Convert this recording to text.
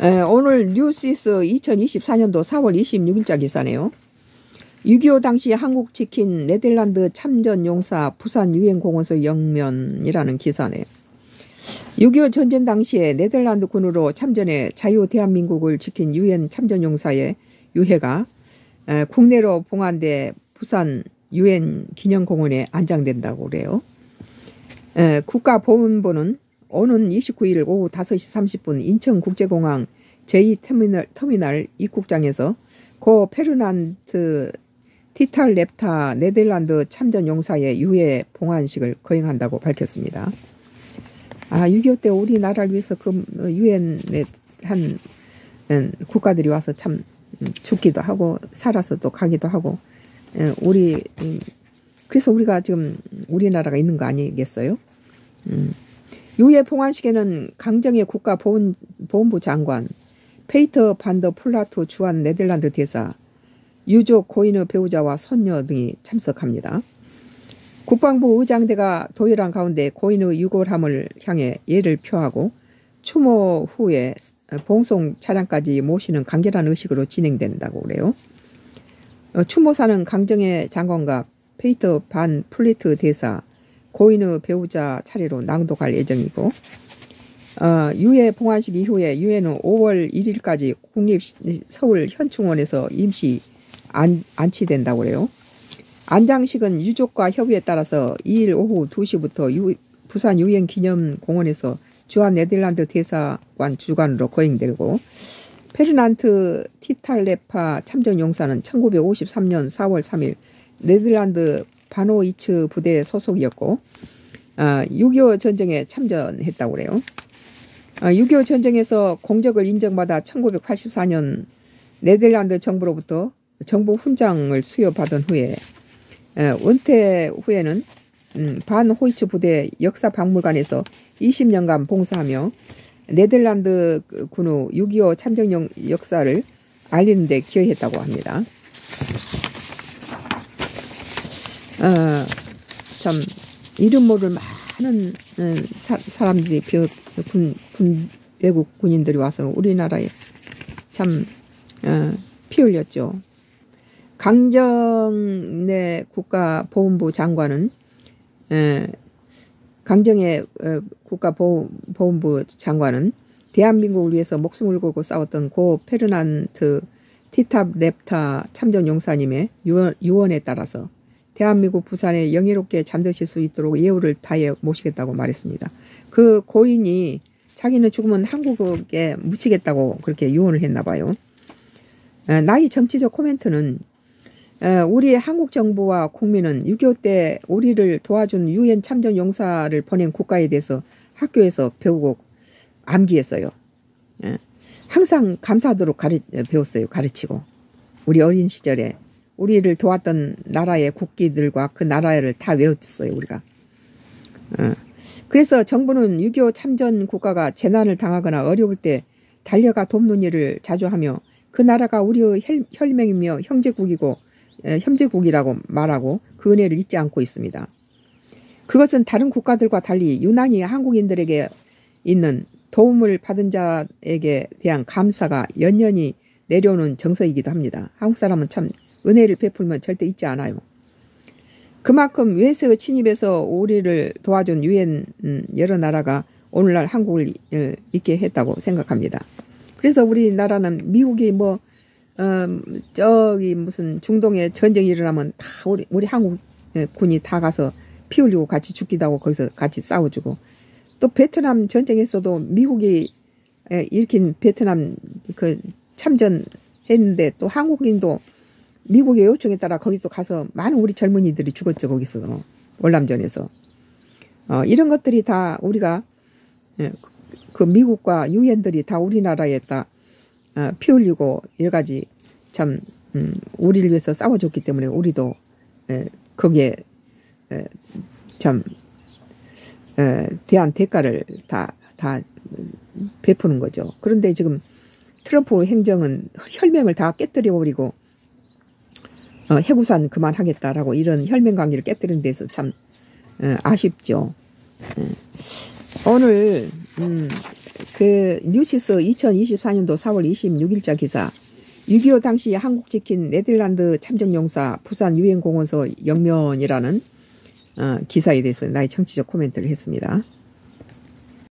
에, 오늘 뉴시스 2024년도 4월 26일자 기사네요. 6.25 당시 한국 지킨 네덜란드 참전 용사 부산 유엔공원서 영면이라는 기사네요. 6.25 전쟁 당시에 네덜란드 군으로 참전해 자유 대한민국을 지킨 유엔 참전 용사의 유해가 국내로 봉안돼 부산 유엔 기념공원에 안장된다고 그래요. 국가보훈부는 오는 29일 오후 5시 30분 인천국제공항 제2터미널 터미널 입국장에서 고 페르난트 티탈랩타 네덜란드 참전 용사의 유해 봉안식을 거행한다고 밝혔습니다. 아, 6.25 때 우리나라를 위해서 그 유엔의 한 음, 국가들이 와서 참 음, 죽기도 하고 살아서 또 가기도 하고 예, 우리 음, 그래서 우리가 지금 우리나라가 있는 거 아니겠어요? 유해 봉환식에는 강정애 국가보훈부 장관 페이터 반 더 플리트 주한 네덜란드 대사 유족 고인의 배우자와 손녀 등이 참석합니다. 국방부 의장대가 도열한 가운데 고인의 유골함을 향해 예를 표하고 추모 후에 봉송 차량까지 모시는 간결한 의식으로 진행된다고 그래요. 어, 추모사는 강정애 장관과 페이터 반 플리트 대사, 고인의 배우자 차례로 낭독할 예정이고 어, 유해 봉환식 이후에 유해는 5월 1일까지 국립 서울 현충원에서 임시 안, 안치된다고 그래요. 안장식은 유족과 협의에 따라서 2일 오후 2시부터 유, 부산 유엔 기념공원에서 주한 네덜란드 대사관 주관으로 거행되고 페르난트 티탈레파 참전 용사는 1953년 4월 3일 네덜란드 바노이츠 부대 소속이었고 어, 6.25 전쟁에 참전했다고 그래요. 어, 6.25 전쟁에서 공적을 인정받아 1984년 네덜란드 정부로부터 정부 훈장을 수여받은 후에 은퇴 후에는 음, 반 호이츠 부대 역사 박물관에서 20년간 봉사하며 네덜란드 군의 6.25 참전 역사를 알리는 데 기여했다고 합니다. 어, 참 이름 모를 많은 음, 사, 람들이 군, 군, 외국 군인들이 와서 우리나라에 참 어, 피 흘렸죠. 강정내 국가보훈부 장관은 강정애 어, 국가보훈부 장관은 대한민국을 위해서 목숨을 걸고 싸웠던 고 페르디난트 티탈렙타 참전 용사님의 유언, 유언에 따라서 대한민국 부산에 영예롭게 잠드실 수 있도록 예우를 다해 모시겠다고 말했습니다. 그 고인이 자기는 죽으면 한국에 묻히겠다고 그렇게 유언을 했나 봐요. 나의 정치적 코멘트는 우리 한국 정부와 국민은 6.25 때 우리를 도와준 유엔 참전 용사를 보낸 국가에 대해서 학교에서 배우고 암기했어요. 항상 감사하도록 가르, 배웠어요. 가르치고. 우리 어린 시절에 우리를 도왔던 나라의 국기들과 그 나라를 다 외웠어요. 우리가. 그래서 정부는 6.25 참전 국가가 재난을 당하거나 어려울 때 달려가 돕는 일을 자주 하며 그 나라가 우리의 혈 맹이며 형제국이고 형제국이라고 말하고 그 은혜를 잊지 않고 있습니다. 그것은 다른 국가들과 달리 유난히 한국인들에게 있는 도움을 받은 자에게 대한 감사가 연연히 내려오는 정서이기도 합니다. 한국 사람은 참 은혜를 베풀면 절대 잊지 않아요. 그만큼 외세의 침입에서 우리를 도와준 유엔 음, 여러 나라가 오늘날 한국을 어, 있게 했다고 생각합니다. 그래서 우리나라는 미국이 뭐 어, 저기 무슨 중동에 전쟁이 일어나면 다 우리, 우리 한국 군이 다 가서 피 흘리고 같이 죽기도 하고 거기서 같이 싸워주고 또 베트남 전쟁에서도 미국이 일으킨 베트남 그 참전했는데 또 한국인도 미국의 요청에 따라 거기서 가서 많은 우리 젊은이들이 죽었죠 거기서 월남전에서 어, 이런 것들이 다 우리가 그 미국과 유엔들이 다 우리나라에 다 어, 피 흘리고 여러 가지 참 음, 우리를 위해서 싸워줬기 때문에 우리도 에, 거기에 에, 참 에, 대한 대가를 다, 다 베푸는 거죠. 그런데 지금 트럼프 행정은 혈맹을 다 깨뜨려 버리고 어, 해구산 그만하겠다라고 이런 혈맹 관계를 깨뜨린 데서 참 어, 아쉽죠. 어. 오늘 음, 그 뉴시스 2024년도 4월 26일자 기사 6.25 당시 한국 지킨 네덜란드 참전용사 부산 유엔공원서 영면이라는 어, 기사에 대해서 나의 청취적 코멘트를 했습니다.